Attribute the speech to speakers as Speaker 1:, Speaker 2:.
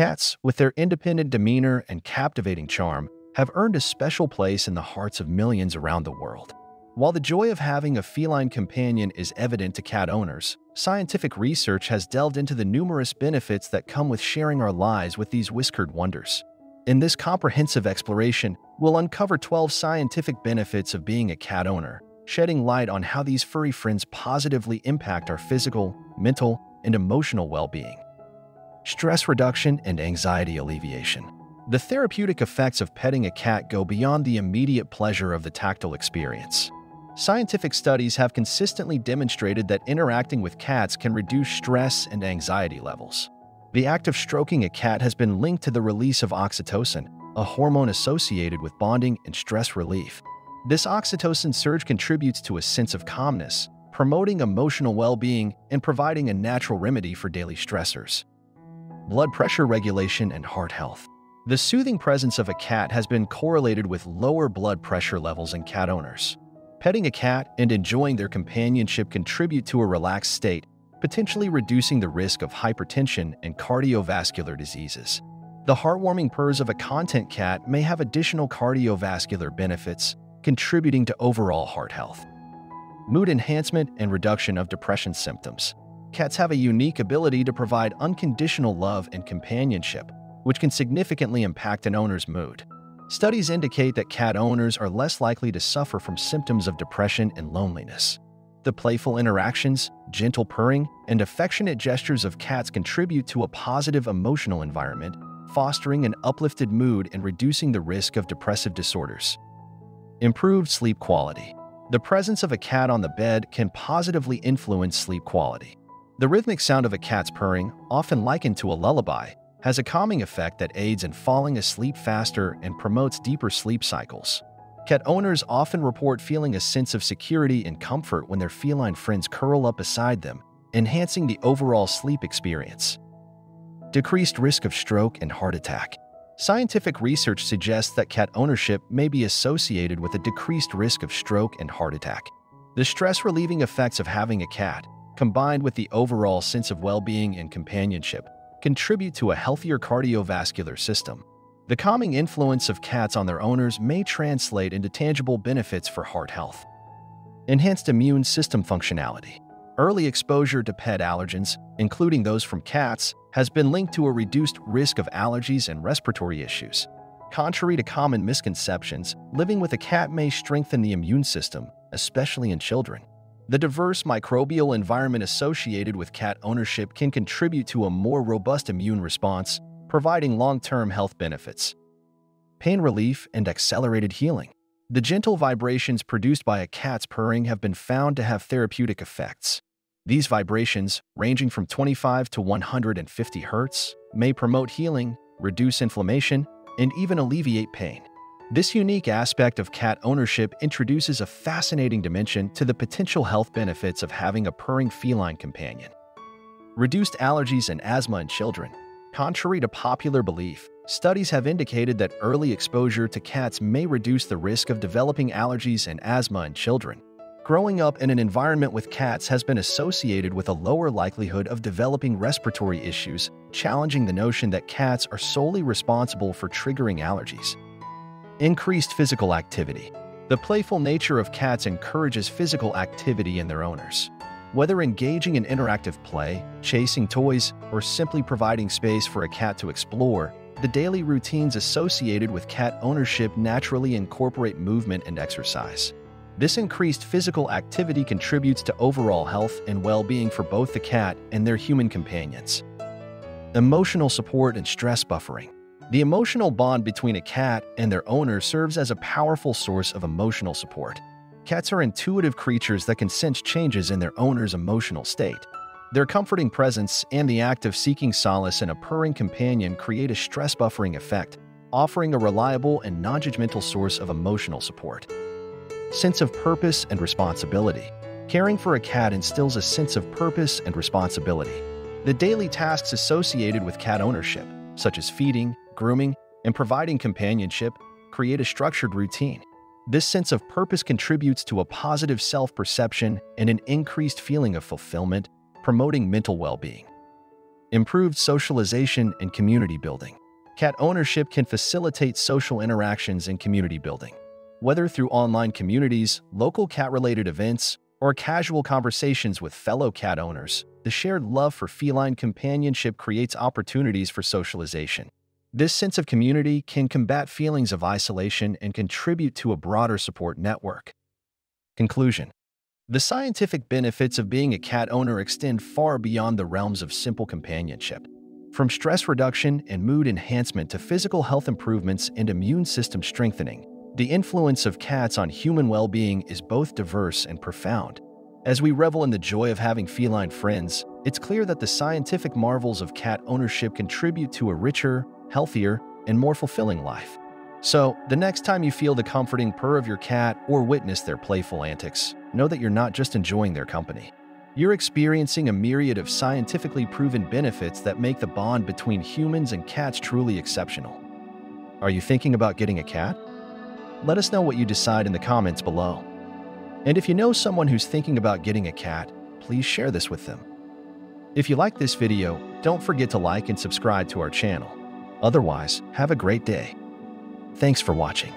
Speaker 1: Cats, with their independent demeanor and captivating charm, have earned a special place in the hearts of millions around the world. While the joy of having a feline companion is evident to cat owners, scientific research has delved into the numerous benefits that come with sharing our lives with these whiskered wonders. In this comprehensive exploration, we'll uncover 12 scientific benefits of being a cat owner, shedding light on how these furry friends positively impact our physical, mental, and emotional well-being. Stress reduction and anxiety alleviation. The therapeutic effects of petting a cat go beyond the immediate pleasure of the tactile experience. Scientific studies have consistently demonstrated that interacting with cats can reduce stress and anxiety levels. The act of stroking a cat has been linked to the release of oxytocin, a hormone associated with bonding and stress relief. This oxytocin surge contributes to a sense of calmness, promoting emotional well-being and providing a natural remedy for daily stressors. Blood pressure regulation and heart health. The soothing presence of a cat has been correlated with lower blood pressure levels in cat owners. Petting a cat and enjoying their companionship contribute to a relaxed state, potentially reducing the risk of hypertension and cardiovascular diseases. The heartwarming purrs of a content cat may have additional cardiovascular benefits, contributing to overall heart health. Mood enhancement and reduction of depression symptoms. Cats have a unique ability to provide unconditional love and companionship, which can significantly impact an owner's mood. Studies indicate that cat owners are less likely to suffer from symptoms of depression and loneliness. The playful interactions, gentle purring, and affectionate gestures of cats contribute to a positive emotional environment, fostering an uplifted mood and reducing the risk of depressive disorders. Improved sleep quality. The presence of a cat on the bed can positively influence sleep quality. The rhythmic sound of a cat's purring, often likened to a lullaby, has a calming effect that aids in falling asleep faster and promotes deeper sleep cycles. Cat owners often report feeling a sense of security and comfort when their feline friends curl up beside them, enhancing the overall sleep experience. Decreased risk of stroke and heart attack. Scientific research suggests that cat ownership may be associated with a decreased risk of stroke and heart attack. The stress-relieving effects of having a cat, combined with the overall sense of well-being and companionship, contribute to a healthier cardiovascular system. The calming influence of cats on their owners may translate into tangible benefits for heart health. Enhanced immune system functionality. Early exposure to pet allergens, including those from cats, has been linked to a reduced risk of allergies and respiratory issues. Contrary to common misconceptions, living with a cat may strengthen the immune system, especially in children. The diverse microbial environment associated with cat ownership can contribute to a more robust immune response, providing long-term health benefits. Pain relief and accelerated healing. The gentle vibrations produced by a cat's purring have been found to have therapeutic effects. These vibrations, ranging from 25 to 150 Hz, may promote healing, reduce inflammation, and even alleviate pain. This unique aspect of cat ownership introduces a fascinating dimension to the potential health benefits of having a purring feline companion. Reduced allergies and asthma in children. Contrary to popular belief, studies have indicated that early exposure to cats may reduce the risk of developing allergies and asthma in children. Growing up in an environment with cats has been associated with a lower likelihood of developing respiratory issues, challenging the notion that cats are solely responsible for triggering allergies. Increased physical activity. The playful nature of cats encourages physical activity in their owners. Whether engaging in interactive play, chasing toys, or simply providing space for a cat to explore, the daily routines associated with cat ownership naturally incorporate movement and exercise. This increased physical activity contributes to overall health and well-being for both the cat and their human companions. Emotional support and stress buffering. The emotional bond between a cat and their owner serves as a powerful source of emotional support. Cats are intuitive creatures that can sense changes in their owner's emotional state. Their comforting presence and the act of seeking solace in a purring companion create a stress buffering effect, offering a reliable and non-judgmental source of emotional support. Sense of purpose and responsibility. Caring for a cat instills a sense of purpose and responsibility. The daily tasks associated with cat ownership, such as feeding, grooming, and providing companionship create a structured routine. This sense of purpose contributes to a positive self-perception and an increased feeling of fulfillment, promoting mental well-being. Improved socialization and community building. Cat ownership can facilitate social interactions and community building. Whether through online communities, local cat-related events, or casual conversations with fellow cat owners, the shared love for feline companionship creates opportunities for socialization. This sense of community can combat feelings of isolation and contribute to a broader support network. Conclusion The scientific benefits of being a cat owner extend far beyond the realms of simple companionship. From stress reduction and mood enhancement to physical health improvements and immune system strengthening, the influence of cats on human well-being is both diverse and profound. As we revel in the joy of having feline friends, it's clear that the scientific marvels of cat ownership contribute to a richer, healthier, and more fulfilling life. So, the next time you feel the comforting purr of your cat or witness their playful antics, know that you're not just enjoying their company. You're experiencing a myriad of scientifically proven benefits that make the bond between humans and cats truly exceptional. Are you thinking about getting a cat? Let us know what you decide in the comments below. And if you know someone who's thinking about getting a cat, please share this with them. If you like this video, don't forget to like and subscribe to our channel. Otherwise, have a great day. Thanks for watching.